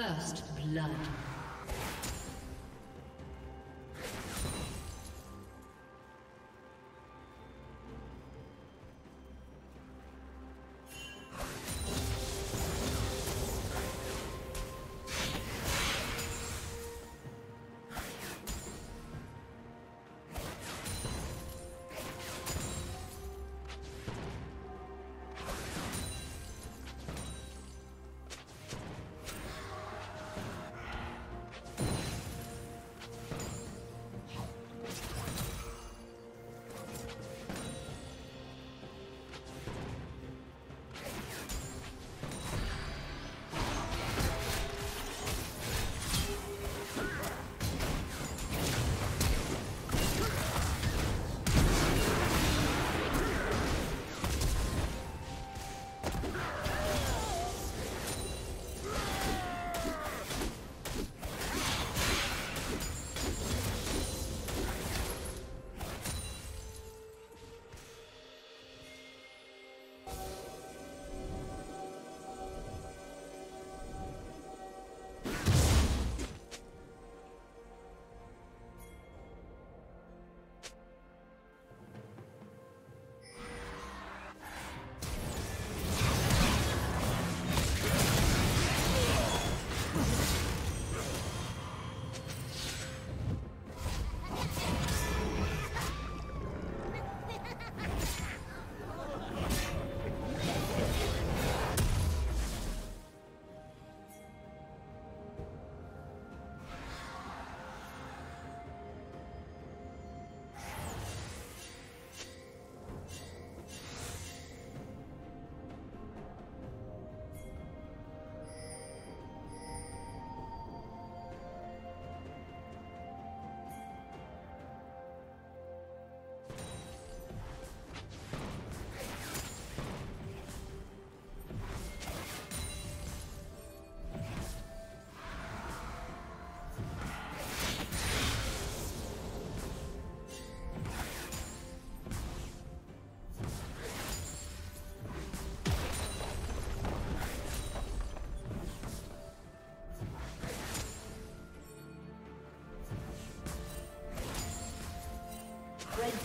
First blood.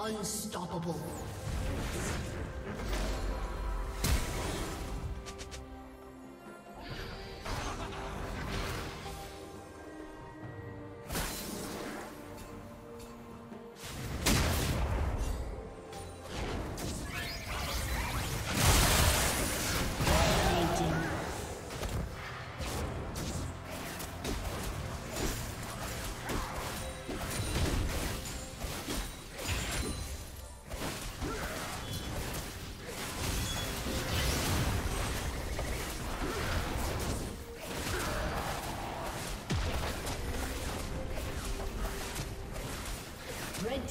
Unstoppable.